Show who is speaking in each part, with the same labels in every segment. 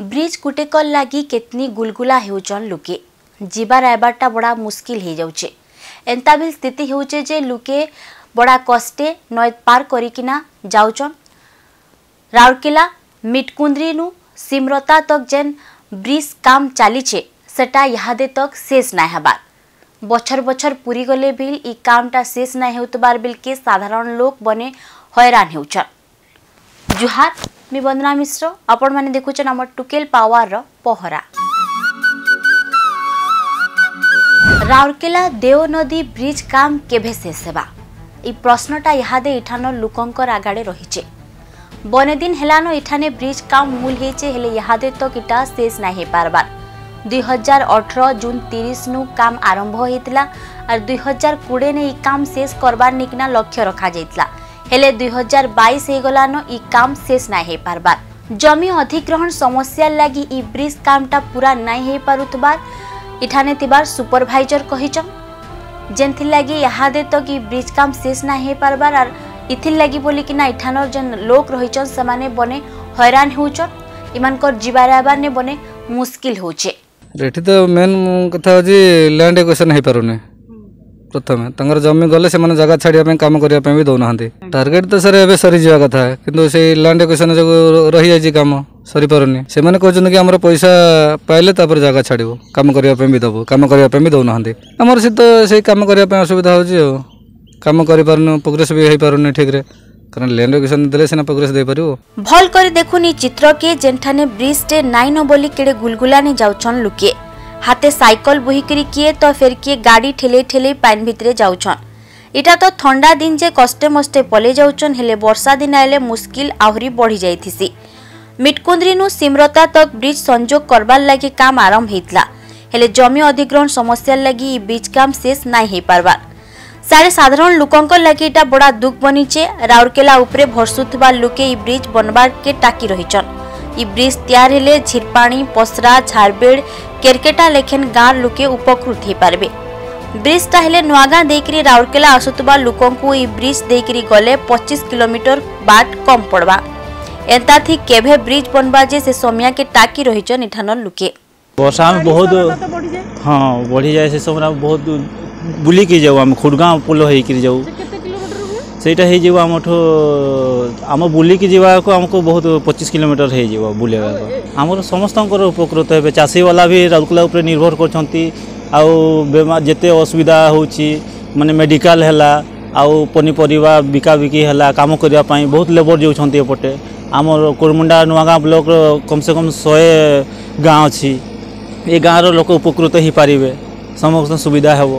Speaker 1: bridge କୁଟେକଲ ଲାଗି କେତନି ଗୁଲଗୁଲା ହେଉଛନ୍ ଲୁକେ ଯିବାର୍ ଆଇବାର୍ଟା ବଡ଼ା ମୁସ୍କିଲ୍ ହେଇଯାଉଛେ ଏନ୍ତା ବି ସ୍ଥିତି ହେଉଛେ ଯେ ଲୁକେ ବଡ଼ା କଷ୍ଟେ ନଏଦ୍ ପାର୍ କରିକିନା ଯାଉଛନ୍ ରାଉରକେଲା ମିଟକୁନ୍ଦ୍ରିନୁ ସିମ୍ରତା ତକ୍ ଯେନ୍ ବ୍ରିଜ୍ କାମ୍ ଚାଲିଛେ ସେଟା ଇହାଦେ ତକ୍ ଶେଷ୍ ନାଇଁ ହେବାର୍ বছর বছর পুরী গলে বিল ই কামটা শেষ না হেউতবার বিলকে সাধারণ লোক বনে হয়রান হেউছন জুহার मी वंदना मिश्र आपण मैंने देखुन आम टुकेल पावार पहरा राउरकेला देवनदी ब्रिज काम केभे शेष होगा এই প্রশ্নটা ইহাদে ইঠানো লোকঙ্কর আগাড়ে রহিছে বনেদিন হেলানো ইঠানে ব্রিজ কাম মূল হয়েছে হেলে ইহাদে তো কিটা শেষ না হয়ে পারবার দুই হাজার অঠর জুন তিরিশ নু কাম আরম্ভ হয়েছিল আর দুই হাজার কোড়ে নে এই কাম শেষ করবার নিকিনা লক্ষ্য রখা যাইতলা ହେଲେ ଦୁଇହଜାର ବାଇଶ ହେଇଗଲାନ ଇ କାମ ଶେଷ ନାଇଁ ହେଇପାରବାର୍ ଜମି ଅଧିଗ୍ରହଣ ସମସ୍ୟା ଲାଗି ଇ ବ୍ରିଜ୍ କାମଟା ପୁରା ନାଇଁ ହେଇପାରୁଥିବାର ଇଠାନେ ଥିବାର ସୁପରଭାଇଜର କହିଛନ୍ ଯେନ୍ଥିର୍ଲାଗି ଇହାଦେ ତ କି ବ୍ରିଜ୍ କାମ ଶେଷ ନାଇଁ ହେଇପାରବାର୍ ଆର୍ ଇଥିର୍ଲାଗି ବୋଲିକିନା ଇଠାନର ଯେନ୍ ଲୋକ୍ ରହିଛନ୍ ସେମାନେ ବନେ ହଇରାଣ ହେଉଛନ୍ ଇମାନଙ୍କର ଯିବାର ଆଇବାର୍ନେ ବନେ ମୁସ୍କିଲ ହେଉଛେ
Speaker 2: ଏଠି ତ ମେନ୍ କଥା ହେଉଛି ଲ୍ୟାଣ୍ଡ ଏକ୍ୱେସନ୍ ହେଇପାରୁନି ପ୍ରଥମେ ତାଙ୍କର ଜମି ଗଲେ ସେମାନେ ଜାଗା ଛାଡ଼ିବା ପାଇଁ କାମ କରିବା ପାଇଁ ବି ଦେଉନାହାନ୍ତି ଟାର୍ଗେଟ୍ ତ ସାର୍ ଏବେ ସରିଯିବା କଥା କିନ୍ତୁ ସେଇ ଲ୍ୟାଣ୍ଡ ଏକ୍ୱେସନ୍ ଯୋଗୁଁ ରହିଯାଇଛି କାମ ସରିପାରୁନି ସେମାନେ କହୁଛନ୍ତି କି ଆମର ପଇସା ପାଇଲେ ତାପରେ ଜାଗା ଛାଡ଼ିବୁ କାମ କରିବା ପାଇଁ ବି ଦେବୁ କାମ କରିବା ପାଇଁ ବି ଦେଉନାହାନ୍ତି ଆମର ସେ ତ ସେଇ କାମ କରିବା ପାଇଁ ଅସୁବିଧା ହେଉଛି ଆଉ କାମ କରିପାରୁନୁ ପ୍ରୋଗ୍ରେସ୍ ବି ହୋଇପାରୁନି ଠିକ୍ରେ কারণ ল্যান্ড একুশন দিলে সিনা প্রোগ্রেস দেই
Speaker 1: পারিব ভল করে দেখুনি চিত্র কে জেনঠানে ব্রিজ টে নাইন বলি কেড়ে গুলগুলানি যাউছন লুকে হাতে সাইকেল বহিকি কিয়ে তো ফের কিয়ে গাড়ি ঠেলেই ঠেলেই পাইন ভিতরে যাওছন এটা তো থন্ডা দিন যে কষ্টে মষ্টে পলে যাওছন হেলে বর্ষা দিন আইলে মুশকিল আহরি বড়ি যাইথিসি মিটকুন্দ্রিনু সিমরতা তক ব্রিজ সংযোগ করবার লাগি কাম আরম্ভ হয়েছিলা ହେଲେ ଜମି ଅଧିଗ୍ରହଣ ସମସ୍ୟା ଲାଗି ଇ ବ୍ରିଜ୍ କାମ ଶେଷ ନାଇଁ ହେଇପାରବା ସାଡ଼େ ସାଧାରଣ ଲୋକଙ୍କ ଲାଗି ଇଟା ବଡ଼ା ଦୁଃଖ ବନିଛେ ରାଉରକେଲା ଉପରେ ଭରସୁଥିବା ଲୋକେ ଇ ବ୍ରିଜ୍ ବନବାର୍କେ ଟାକି ରହିଛନ୍ ଇ ବ୍ରିଜ୍ ତିଆରି ହେଲେ ଝିରପାଣି ପସରା ଝାରବେଡ଼ କେରକେଟା ଲେଖେନ୍ ଗାଁ ଲୋକେ ଉପକୃତ ହୋଇପାରିବେ ବ୍ରିଜ୍ଟା ହେଲେ ନୂଆଗାଁ ଦେଇକରି ରାଉରକେଲା ଆସୁଥିବା ଲୋକଙ୍କୁ ଏହି ବ୍ରିଜ୍ ଦେଇକରି ଗଲେ ପଚିଶ କିଲୋମିଟର ବାଟ କମ୍ ପଡ଼ବା ଏନ୍ତାଥି କେଭେ ବ୍ରିଜ୍ ବନବା ଯେ ସେ ସମିଆକେ ଟାକି ରହିଛନ୍ ଏଠାନର ଲୋକେ
Speaker 3: ବର୍ଷା ଆମେ ବହୁତ ହଁ ବଢ଼ିଯାଏ ସେ ସମୟରେ ବହୁତ ବୁଲିକି ଯାଉ ଆମେ ଖୁଡ଼ଗାଁ ପୋଲ ହେଇକରି ଯାଉ ସେଇଟା ହେଇଯିବ ଆମଠୁ ଆମ ବୁଲିକି ଯିବାକୁ ଆମକୁ ବହୁତ ପଚିଶ କିଲୋମିଟର ହେଇଯିବ ବୁଲିବାକୁ ଆମର ସମସ୍ତଙ୍କର ଉପକୃତ ହେବେ ଚାଷୀବାଲା ବି ରାଉରକେଲା ଉପରେ ନିର୍ଭର କରୁଛନ୍ତି ଆଉ ବେମାର ଯେତେ ଅସୁବିଧା ହେଉଛି ମାନେ ମେଡ଼ିକାଲ ହେଲା ଆଉ ପନିପରିବା ବିକାବିକି ହେଲା କାମ କରିବା ପାଇଁ ବହୁତ ଲେବର ଯାଉଛନ୍ତି ଏପଟେ ଆମର କୋରମୁଣ୍ଡା ନୂଆଗାଁ ବ୍ଲକର କମ୍ ସେ କମ୍ ଶହେ ଗାଁ ଅଛି ଏ ଗାଁର ଲୋକ ଉପକୃତ ହେଇପାରିବେ ସମସ୍ତ ସୁବିଧା ହେବ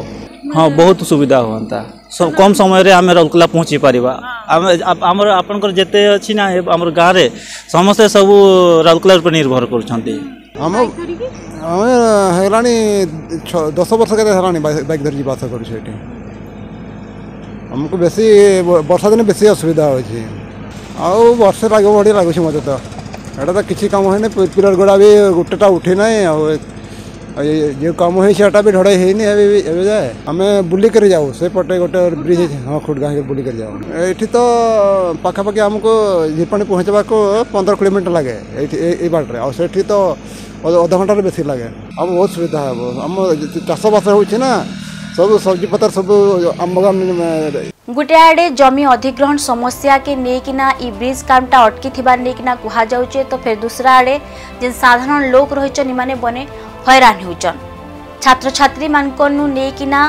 Speaker 3: ହଁ ବହୁତ ସୁବିଧା ହୁଅନ୍ତା কম সময়ের আমি রাউরকেলা পৌঁছি পারিবা আমার আপনার যেতে অছি না আমার গাঁরে সমস্তে সব রাউরকেলা উপরে নির্ভর করছেন
Speaker 4: ଆମ ଆମେ ହେଲାଣି ଦଶ ବର୍ଷ କେତେ ହେଲାଣି ବାଇକ୍ ଧରିକି ବାସ କରୁଛୁ ଏଠି ଆମକୁ ବେଶୀ ବର୍ଷା ଦିନେ ବେଶୀ ଅସୁବିଧା ହେଉଛି ଆଉ ବର୍ଷେ ରାଗ ବଢ଼ି ଲାଗୁଛି ମୋତେ ତ ଏଇଟା ତ କିଛି କାମ ହେଇନି ପିଲର ଗୁଡ଼ା ବି ଗୋଟେଟା ଉଠି ନାହିଁ ଆଉ ये कम हो सेटा भी ढड़े है नहीं अभी अभी जाए आम बुली कर जाऊ से पटे गोटे ब्रिज हाँ खुटगाँ बुली कर जाऊ ये तो पाखापाखि आमको झीरपाणी पहुँचवाक पंद्रह कोड़े लगे ये बाटे आ तो अध घंटार बेस लगे आम बहुत सुविधा हे आम चाषबास हो सब ସବୁ ସବଜି ପତ୍ର ସବୁ
Speaker 1: ଗୋଟେ ଆଡ଼େ ଜମି ଅଧିଗ୍ରହଣ ସମସ୍ୟାକେ ନେଇକିନା ଇ ବ୍ରିଜ୍ କାମଟା ଅଟକିଥିବା ନେଇକିନା କୁହାଯାଉଛେ ତ ଫେର୍ ଦୁସରା ଆଡ଼େ ଯେନ୍ ସାଧାରଣ ଲୋକ ରହିଛନ୍ ଇମାନେ হইরাণ হেউছন ছাত্রছাত্রী নেই নেইকিনা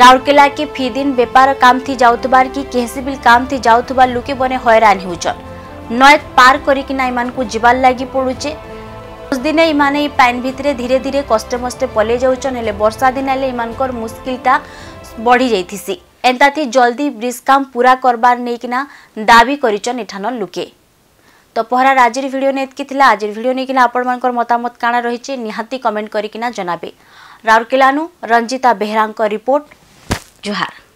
Speaker 1: রাউরকেলা কি ফিদিন বেপার কাম থি যাওতবার কি কেহসিবিল কাম থি যাওতবার লুকে বনে হইরাণ হেউছন নয়ত পার করি কিনা ইমানকু জিবার লাগি পড়ুছে দিনে ইমানে এই পাইন ভিতরে ধীরে ধীরে কষ্টে মষ্টে পলে যাওছন হলে বর্ষা দিন হলে ইমানকর মুশকিলটা বড়ি যাইতিছি এন্তাথি জলদি ব্রিজ কাম পুরা করবার নেই কিনা দাবি করিছন এঠানর লুকে তো ପହରା ରାଜିର ଭିଡ଼ିଓ ନେଇକି ଥିଲା ଆଜିର ଭିଡ଼ିଓ ନେଇକିନା ଆପଣମାନଙ୍କର ମତାମତ କାଣା ରହିଛି ନିହାତି କମେଣ୍ଟ କରିକିନା ଜଣାବେ ରାଉରକେଲାନୁ ରଞ୍ଜିତା ବେହେରାଙ୍କ ରିପୋର୍ଟ ଜୁହାର